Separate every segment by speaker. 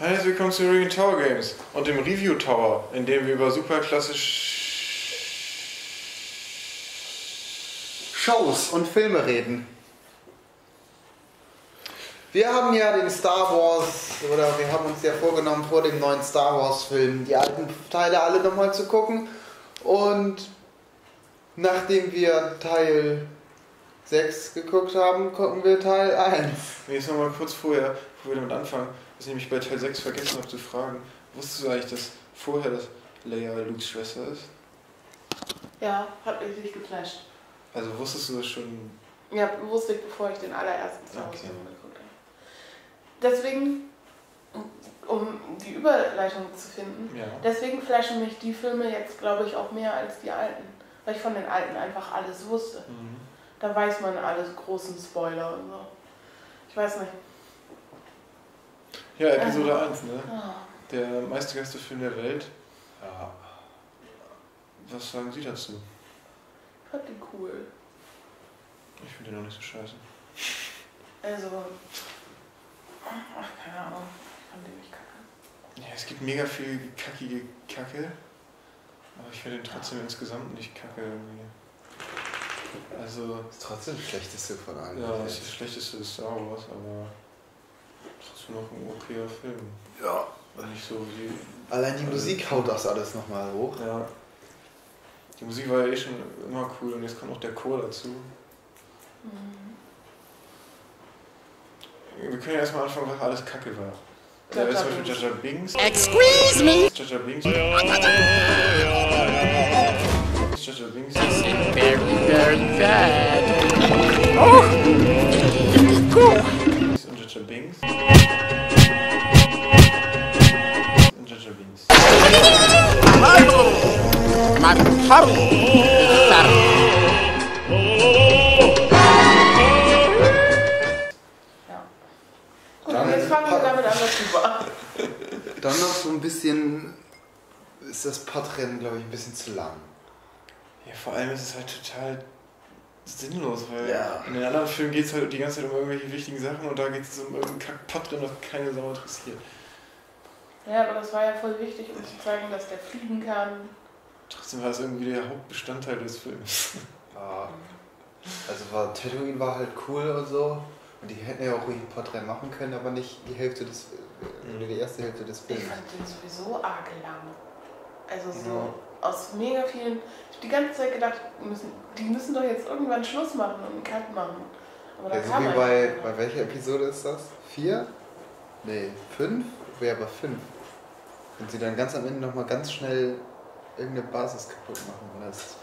Speaker 1: Herzlich willkommen zu Ring Tower Games und dem Review Tower, in dem wir über super klassisch
Speaker 2: Shows und Filme reden. Wir haben ja den Star Wars, oder wir haben uns ja vorgenommen, vor dem neuen Star Wars Film die alten Teile alle nochmal zu gucken. Und nachdem wir Teil 6 geguckt haben, gucken wir Teil 1.
Speaker 1: Jetzt nochmal kurz vorher, bevor wir damit anfangen, was ich nämlich bei Teil 6 vergessen habe zu fragen. Wusstest du eigentlich, dass vorher das Leia Lukes Schwester ist?
Speaker 3: Ja, hat mich nicht geflasht.
Speaker 1: Also wusstest du das schon?
Speaker 3: Ja, wusste ich, bevor ich den allerersten Star Wars
Speaker 1: Okay.
Speaker 3: Geguckt habe. Deswegen, um die Überleitung zu finden,
Speaker 1: Ja.
Speaker 3: deswegen flashen mich die Filme jetzt, glaube ich, auch mehr als die alten. Weil ich von den alten einfach alles wusste.
Speaker 1: Mhm.
Speaker 3: Da weiß man alles großen Spoiler und so. Ich weiß nicht.
Speaker 1: Ja, Episode 1, ne?
Speaker 3: Ah,
Speaker 1: Der meistgehörste Film der Welt. Ja. Was sagen Sie dazu?
Speaker 3: ich fand den cool.
Speaker 1: Ich finde den noch nicht so scheiße.
Speaker 3: Also, ach, keine Ahnung. Ich fand den nicht kacke.
Speaker 1: Ja, es gibt mega viel kackige Kacke, aber ich finde den trotzdem insgesamt nicht kacke irgendwie. Also,
Speaker 2: Das ist trotzdem das schlechteste von allen.
Speaker 1: ja, das ist das schlechteste Star Wars, aber trotzdem noch ein okayer Film.
Speaker 2: Ja.
Speaker 1: Nicht so wie.
Speaker 2: Allein die Musik haut das alles nochmal hoch.
Speaker 1: Ja. Die Musik war ja eh schon immer cool und jetzt kommt noch der Chor dazu.
Speaker 3: Mhm.
Speaker 1: Wir können ja erstmal anfangen, was alles kacke war. Da
Speaker 3: Jar
Speaker 1: ist zum Beispiel. Jaja Bings.
Speaker 4: Excuse me.
Speaker 1: Jaja Bings. Jaja Bings.
Speaker 4: Very, very bad.
Speaker 1: Und Und Jaja Bings.
Speaker 4: My puppy.
Speaker 3: Ja. Gut,
Speaker 2: Dann-
Speaker 3: jetzt fangen wir damit an, was war.
Speaker 2: Dann noch so ein bisschen ist das Podrennen, glaube ich, ein bisschen zu lang.
Speaker 1: Ja, vor allem ist es halt total sinnlos, weil
Speaker 2: Ja.
Speaker 1: in den anderen Filmen geht es halt die ganze Zeit um irgendwelche wichtigen Sachen und da geht es um irgendeinen Kackpott drin, was keine Sau interessiert.
Speaker 3: Ja, aber das war ja voll wichtig, um zu zeigen, dass der fliegen kann.
Speaker 1: Trotzdem war es irgendwie der Hauptbestandteil des Films.
Speaker 2: Ja. Also war, Tatooine war halt cool und so. Und die hätten ja auch ruhig ein Porträt machen können, aber nicht die Hälfte des, äh, oder die erste Hälfte des
Speaker 3: Ich
Speaker 2: Films.
Speaker 3: fand den sowieso arg lang. Also so
Speaker 2: Ja.
Speaker 3: aus mega vielen. Ich hab die ganze Zeit gedacht, müssen, die müssen doch jetzt irgendwann Schluss machen und einen Cut machen. Aber da
Speaker 2: Ja, so
Speaker 3: kam
Speaker 2: wie bei, bei welcher Episode ist das? Vier? Nee, fünf? Wäre aber fünf. Und sie dann ganz am Ende nochmal ganz schnell irgendeine Basis kaputt machen. Oder ist das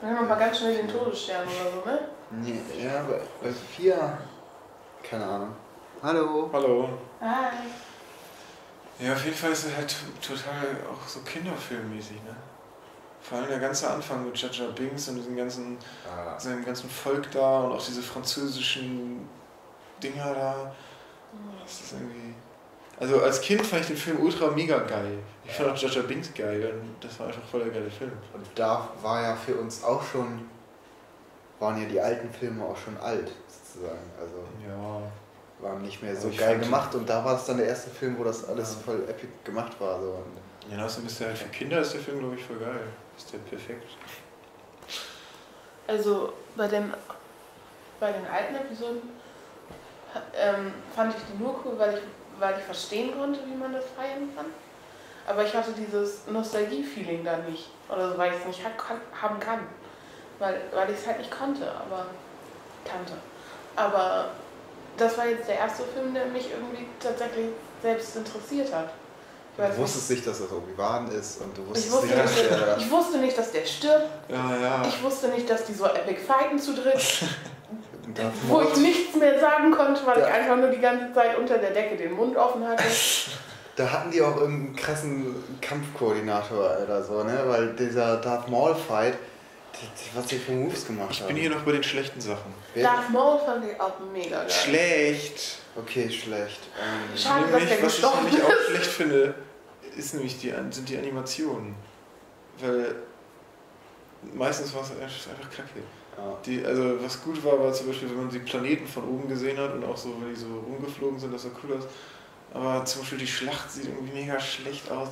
Speaker 3: Dann haben wir mal ganz schnell den Todesstern oder so, ne?
Speaker 2: nee, ja, bei, bei vier. Keine Ahnung. Hallo.
Speaker 1: Hallo.
Speaker 3: Hi.
Speaker 1: Ja, auf jeden Fall ist es halt total auch so kinderfilmmäßig, ne? Vor allem der ganze Anfang mit Jaja Binks und diesem ganzen,
Speaker 2: Ah,
Speaker 1: seinem ganzen Volk da und auch diese französischen Dinger da. Das ist irgendwie. Also als Kind fand ich den Film ultra mega geil. Ich fand auch Jaja Binks geil und das war einfach voll der geile Film.
Speaker 2: Und da war ja für uns auch schon, waren ja die alten Filme auch schon alt, sozusagen. Also
Speaker 1: Ja.
Speaker 2: Waren nicht mehr so
Speaker 1: ich
Speaker 2: geil gemacht und da war es dann der erste Film, wo das alles
Speaker 1: Ja.
Speaker 2: voll epic gemacht war. So. Und
Speaker 1: Ja, außerdem ist halt für Kinder ist der Film, glaube ich, voll geil. Ist der perfekt.
Speaker 3: Also bei den, bei den alten Episoden ähm, fand ich die nur cool, weil ich, weil ich verstehen konnte, wie man das feiern kann. Aber ich hatte dieses Nostalgie-Feeling da nicht. Oder so, weil ich es nicht haben kann. Weil, weil ich es halt nicht konnte, aber kannte. Aber das war jetzt der erste Film, der mich irgendwie tatsächlich selbst interessiert hat. Ich weiß
Speaker 2: Du wusstest nicht, dass das Obi-Wan ist und du
Speaker 3: ich
Speaker 2: wusstest
Speaker 3: wusste,
Speaker 2: nicht, dass der...
Speaker 3: ich wusste nicht, dass der stirbt.
Speaker 1: Ja, ja.
Speaker 3: Ich wusste nicht, dass die so epic fighten zu dritt. Wo ich nichts mehr sagen konnte, weil
Speaker 2: Ja.
Speaker 3: ich einfach nur die ganze Zeit unter der Decke den Mund offen hatte.
Speaker 2: Da hatten die auch irgendeinen krassen Kampfkoordinator oder so, ne? Weil dieser Darth Maul-Fight, was die für Moves gemacht
Speaker 1: Ich
Speaker 2: haben.
Speaker 1: bin hier noch bei den schlechten Sachen.
Speaker 3: Darth Maul fand ich auch mega geil.
Speaker 1: Schlecht.
Speaker 2: Okay, schlecht. Ähm,
Speaker 3: Schade, dass
Speaker 1: Nämlich,
Speaker 3: der
Speaker 1: was ich
Speaker 3: gestorben
Speaker 1: nämlich auch
Speaker 3: ist.
Speaker 1: schlecht finde, ist nämlich die, sind die Animationen. Weil meistens war es einfach kacke.
Speaker 2: ja.
Speaker 1: Die, also was gut war, war zum Beispiel, wenn man die Planeten von oben gesehen hat und auch so, wenn die so rumgeflogen sind, das sah cool aus. Aber zum Beispiel die Schlacht sieht irgendwie mega schlecht aus.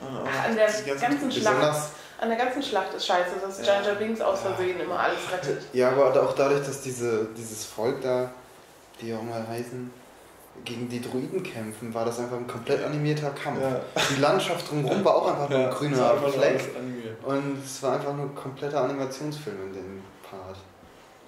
Speaker 1: Und auch
Speaker 3: Ach, an der
Speaker 1: die
Speaker 3: ganzen Schlacht.
Speaker 2: Besonders,
Speaker 3: An der ganzen Schlacht ist scheiße, dass
Speaker 1: Ja.
Speaker 3: Jar Jar Binks aus Versehen immer alles rettet.
Speaker 2: ja, aber auch dadurch, dass diese, dieses Volk da, die auch mal heißen, gegen die Druiden kämpfen, war das einfach ein komplett animierter Kampf.
Speaker 1: Ja.
Speaker 2: Die Landschaft drumherum war auch einfach nur ein grüner Fleck. Und es war einfach nur ein kompletter Animationsfilm in dem Part.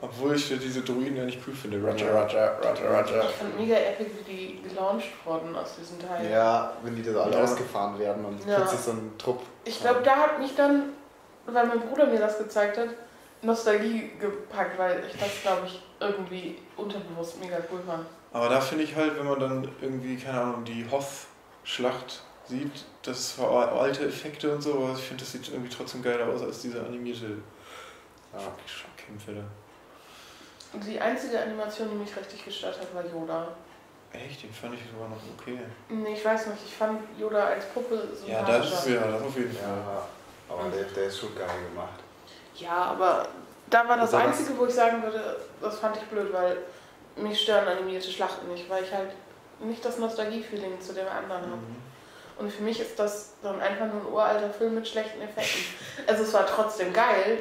Speaker 1: Obwohl ich diese Druiden ja nicht cool finde. Roger. Roger, Roger, Roger.
Speaker 3: Ich fand mega epic, wie die gelauncht wurden aus diesem Teil.
Speaker 2: Ja, wenn die da alle
Speaker 1: Ja.
Speaker 2: ausgefahren werden und
Speaker 3: Ja.
Speaker 2: plötzlich so ein Trupp.
Speaker 3: Ich glaube, da hat mich dann, weil mein Bruder mir das gezeigt hat, Nostalgie gepackt, weil ich das, glaube ich, irgendwie unterbewusst mega cool fand.
Speaker 1: Aber da finde ich halt, wenn man dann irgendwie, keine Ahnung, die Hoth-Schlacht sieht, das war alte Effekte und so, aber ich finde, das sieht irgendwie trotzdem geiler aus als diese animierte
Speaker 2: Ja.
Speaker 1: Schockämpfe da.
Speaker 3: Die einzige Animation, die mich richtig gestört hat, war Yoda.
Speaker 1: Echt, den fand ich sogar noch okay.
Speaker 3: Nee, ich weiß nicht, ich fand Yoda als Puppe so
Speaker 1: Ja, das ist ja, das auf jeden Fall.
Speaker 2: Ja, aber der, der ist schon geil gemacht.
Speaker 3: Ja, aber da war das
Speaker 2: Besonders-
Speaker 3: Einzige, wo ich sagen würde, das fand ich blöd, weil mich stören animierte Schlachten nicht, weil ich halt nicht das Nostalgie-Feeling zu dem anderen habe.
Speaker 1: Mhm.
Speaker 3: Und für mich ist das dann einfach nur ein uralter Film mit schlechten Effekten. Also es war trotzdem geil,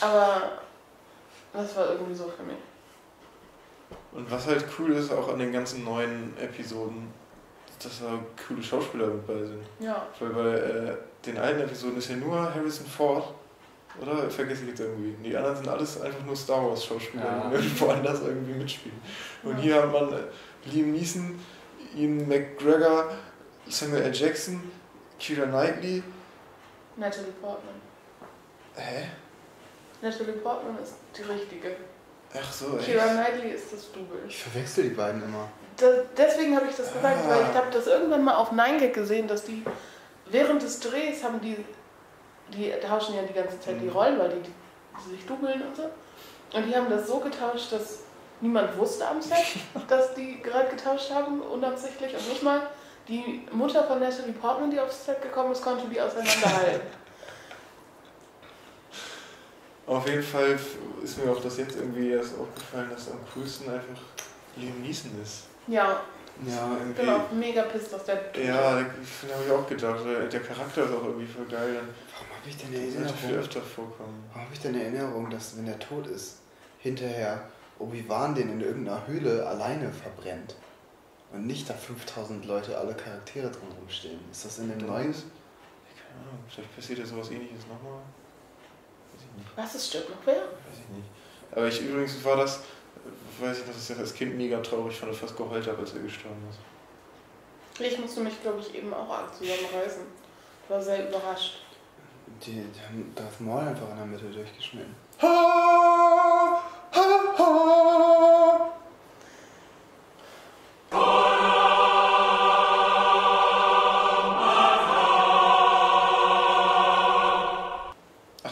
Speaker 3: aber das war irgendwie so für mich.
Speaker 1: Und was halt cool ist, auch an den ganzen neuen Episoden, dass da coole Schauspieler mit bei sind.
Speaker 3: Ja.
Speaker 1: Weil bei äh, den alten Episoden ist ja nur Harrison Ford, oder? Vergesse ich jetzt irgendwie. Die anderen sind alles einfach nur Star Wars Schauspieler,
Speaker 2: Ja.
Speaker 1: die irgendwo anders irgendwie mitspielen. Und
Speaker 3: Ja.
Speaker 1: hier hat man äh, Liam Neeson, Ian McGregor, Samuel L. Jackson, Keira Knightley.
Speaker 3: Natalie Portman.
Speaker 1: Hä?
Speaker 3: Natalie Portman ist die richtige.
Speaker 1: Ach so, echt?
Speaker 3: Keira Knightley ist das Double.
Speaker 2: Ich verwechsel die beiden immer.
Speaker 3: Da, deswegen habe ich das gesagt,
Speaker 1: Ah.
Speaker 3: weil ich habe das irgendwann mal auf 9gag gesehen, dass die während des Drehs haben die, die tauschen ja die ganze Zeit die
Speaker 1: Mhm.
Speaker 3: Rollen, weil die, die sich dubeln und so. Und die haben das so getauscht, dass niemand wusste am Set, dass die gerade getauscht haben, unabsichtlich. Und nicht mal die Mutter von Natalie Portman, die aufs Set gekommen ist, konnte die auseinanderhalten.
Speaker 1: Auf jeden Fall ist mir auch das jetzt irgendwie erst aufgefallen, dass am coolsten einfach Liam Neeson ist.
Speaker 3: ja,
Speaker 2: Ja,
Speaker 3: ich bin auch mega pisst, dass der.
Speaker 1: Ja, habe ich auch gedacht. Der der Charakter ist auch irgendwie voll geil. Dann
Speaker 2: warum habe ich denn eine
Speaker 1: sollte viel
Speaker 2: Erinnerung?
Speaker 1: öfter vorkommen.
Speaker 2: Warum habe ich denn eine Erinnerung, dass wenn er tot ist, hinterher Obi-Wan den in irgendeiner Höhle alleine verbrennt? Und nicht da 5000 Leute, alle Charaktere drumherum stehen. Ist das in dem neuen?
Speaker 1: Keine Ahnung, vielleicht passiert ja sowas ähnliches nochmal.
Speaker 3: Was ist stirbt noch wer?
Speaker 1: Weiß ich nicht. Aber ich übrigens war das, weiß ich, dass ich das als Kind mega traurig fand und fast geheult habe, als er gestorben ist.
Speaker 3: Ich musste mich, glaube ich, eben auch arg zusammenreißen. Ich war sehr überrascht.
Speaker 2: Die, die haben Darth Maul einfach in der Mitte durchgeschnitten.
Speaker 1: Ha,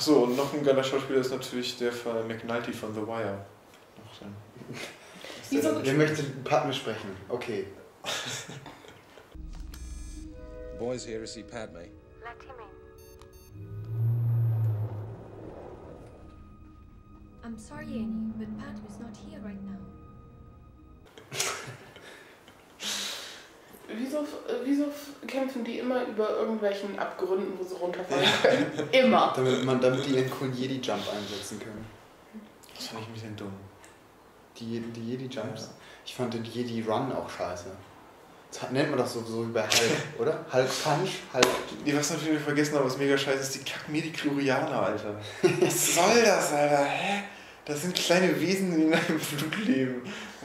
Speaker 1: Ach so, und noch ein geiler Schauspieler ist natürlich der von McNulty von The Wire. Noch dann.
Speaker 3: Wieso-
Speaker 2: Wer möchte Padme sprechen? Okay.
Speaker 5: Boys here to see Padme.
Speaker 6: Let him in.
Speaker 7: I'm sorry, Annie, but Pat is not here right now.
Speaker 3: Wieso, wieso kämpfen die immer über irgendwelchen Abgründen, wo sie runterfallen können? Immer.
Speaker 2: Damit, man, damit die ihren coolen Jedi-Jump einsetzen können.
Speaker 1: Das fand ich ein bisschen dumm.
Speaker 2: Die, die Jedi-Jumps.
Speaker 1: Ja.
Speaker 2: Ich fand den Jedi-Run auch scheiße. Das nennt man das so, so wie bei Hulk, oder? Hulk Punch? Hulk.
Speaker 1: Nee, was natürlich vergessen haben, was mega scheiße ist, die Kack-Mediklorianer, Alter. Was soll das, Alter? Hä? Das sind kleine Wesen, die in einem Blut leben.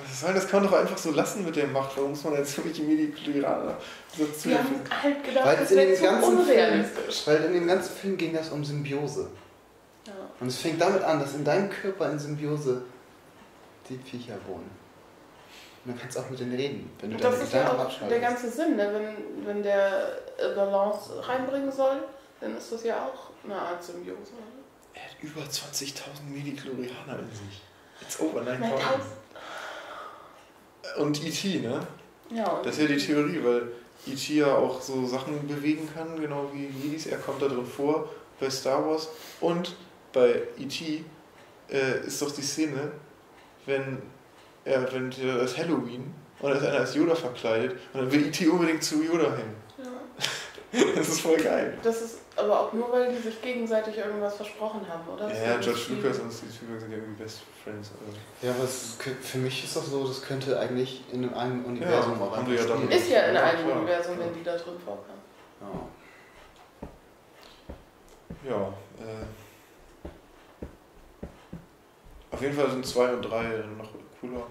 Speaker 1: Was soll das? kann man doch einfach so lassen mit der Macht. Warum muss man jetzt irgendwelche Mediklorianer dazu
Speaker 3: Die haben halt gedacht,
Speaker 2: Weil
Speaker 3: das wäre
Speaker 2: dem
Speaker 3: zu
Speaker 2: ganzen Film,
Speaker 3: unrealistisch.
Speaker 2: weil in dem ganzen Film ging das um Symbiose.
Speaker 3: Ja.
Speaker 2: Und es fängt damit an, dass in deinem Körper in Symbiose die Viecher wohnen. Und dann kannst du auch mit denen reden, wenn du
Speaker 3: Und das ist ja auch der ganze Sinn, ne? wenn, wenn der äh, Balance reinbringen soll, dann ist das ja auch eine Art Symbiose.
Speaker 1: Er hat über 20.000 Mediklorianer in sich. It's over 9.000.
Speaker 3: 9000.
Speaker 1: Und E.T., ne?
Speaker 3: Ja,
Speaker 1: Das ist ja die Theorie, weil E.T. ja auch so Sachen bewegen kann, genau wie Jedis. Er kommt da drin vor bei Star Wars. Und bei E.T. Äh, ist doch die Szene, wenn er, wenn das Halloween und da ist einer als Yoda verkleidet und dann will E.T. unbedingt zu Yoda hin.
Speaker 3: Ja.
Speaker 1: Das ist voll geil.
Speaker 3: Das ist aber auch nur, weil die sich gegenseitig irgendwas versprochen haben, oder? Das
Speaker 1: Ja, ja, George Lucas und Steven Spielberg sind ja irgendwie Best Friends. Also.
Speaker 2: Ja, aber es, für mich ist doch so, das könnte eigentlich in einem Universum
Speaker 1: Ja,
Speaker 2: auch
Speaker 1: haben ja dann-.
Speaker 3: Ist ja in
Speaker 1: Ja,
Speaker 3: einem
Speaker 1: klar.
Speaker 3: Universum, wenn die da drin vorkommen.
Speaker 2: Ja.
Speaker 1: Ja, äh. Auf jeden Fall sind zwei und drei noch cooler.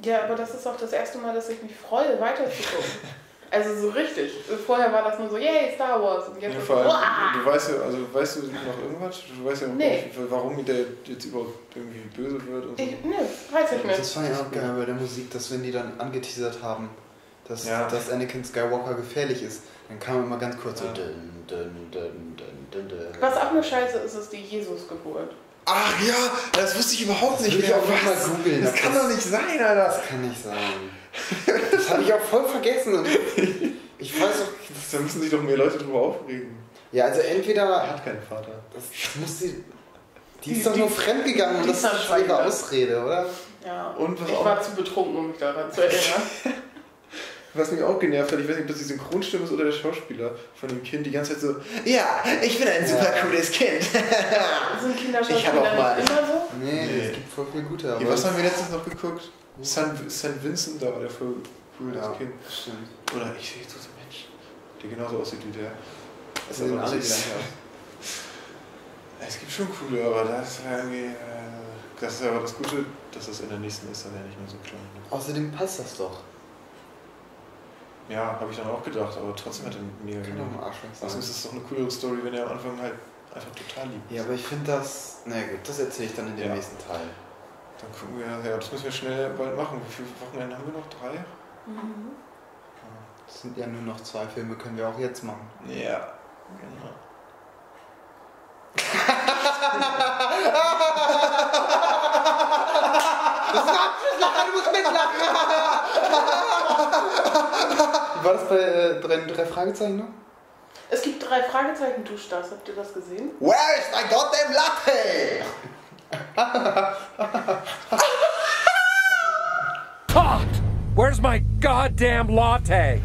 Speaker 3: Ja, aber das ist auch das erste Mal, dass ich mich freue, weiterzugucken. also so richtig. Vorher war das nur so, yay, Star Wars. Und jetzt
Speaker 1: Ja,
Speaker 3: ist
Speaker 1: vor
Speaker 3: so,
Speaker 1: allem, du weißt ja, also weißt du noch irgendwas? Du weißt ja auch
Speaker 3: Nee.
Speaker 1: nicht, warum der jetzt überhaupt irgendwie böse wird und so.
Speaker 3: Ich, ne, weiß ich
Speaker 2: Das
Speaker 3: nicht.
Speaker 2: fand ich auch geil bei der Musik, dass wenn die dann angeteasert haben, dass,
Speaker 1: Ja.
Speaker 2: dass Anakin Skywalker gefährlich ist, dann kam immer ganz kurz
Speaker 1: Ja.
Speaker 2: so dün, dün, dün, dün, dün, dün.
Speaker 3: Was auch eine Scheiße ist, ist die Jesusgeburt.
Speaker 1: Ach ja, das wusste ich überhaupt
Speaker 2: Das
Speaker 1: nicht
Speaker 2: will ich auch mal googeln,
Speaker 1: Das
Speaker 2: ob
Speaker 1: kann
Speaker 2: das-
Speaker 1: doch nicht sein, Alter.
Speaker 2: Das kann nicht sein. Das habe ich auch voll vergessen. Und ich weiß auch.
Speaker 1: Da müssen sich doch mehr Leute drüber aufregen.
Speaker 2: Ja, also
Speaker 1: Er
Speaker 2: entweder.
Speaker 1: hat keinen Vater.
Speaker 2: Das, das muss sie. Die
Speaker 3: Die-
Speaker 2: ist doch
Speaker 3: die-
Speaker 2: nur fremdgegangen und
Speaker 3: die
Speaker 2: das
Speaker 3: ist schwanger.
Speaker 2: Ausrede, oder?
Speaker 3: Ja.
Speaker 1: Und was
Speaker 3: ich
Speaker 1: auch-
Speaker 3: war zu betrunken, um mich daran zu erinnern.
Speaker 1: Was mich auch genervt hat, ich weiß nicht, ob das die Synchronstimme ist oder der Schauspieler von dem Kind, die ganze Zeit so, ja, ich bin ein super cooles Kind.
Speaker 3: Sind Kinderschauspieler
Speaker 1: Ich hab auch mal-
Speaker 3: immer so?
Speaker 2: Nee,
Speaker 1: Nee.
Speaker 2: es gibt voll viel gute. Aber
Speaker 1: Ja, was haben wir letztens noch geguckt? St. Vincent, da war der voll cool,
Speaker 2: Ja,
Speaker 1: das Kind.
Speaker 2: stimmt.
Speaker 1: Oder ich sehe jetzt so ein Mensch, der genauso aussieht wie der.
Speaker 2: Das sehen
Speaker 1: aber nicht-. Es gibt schon coole, aber das war irgendwie. Äh, das ist aber das Gute, dass das in der nächsten ist, dann ja nicht mehr so klein. Ne?
Speaker 2: Außerdem passt das doch.
Speaker 1: Ja, habe ich dann auch gedacht, aber trotzdem hat er mega
Speaker 2: Kann ein Arschloch
Speaker 1: Außerdem ist es doch eine coolere Story, wenn er am Anfang halt einfach total lieb ist.
Speaker 2: Ja, aber ich finde das. Na gut, das erzähle ich dann in dem
Speaker 1: Ja.
Speaker 2: nächsten Teil.
Speaker 1: Dann gucken wir, ja, das müssen wir schnell bald machen. Wie viele Wochenenden haben wir noch? Drei?
Speaker 3: Mhm.
Speaker 2: Das sind ja nur noch zwei Filme, können wir auch jetzt machen.
Speaker 1: Ja, genau.
Speaker 2: du musst mitlachen! War das bei äh, drei, drei Fragezeichen noch?
Speaker 3: Es gibt drei Fragezeichen Duschstars. Habt ihr das gesehen?
Speaker 2: Where is my goddamn latte?
Speaker 8: Talk! Where's my goddamn latte?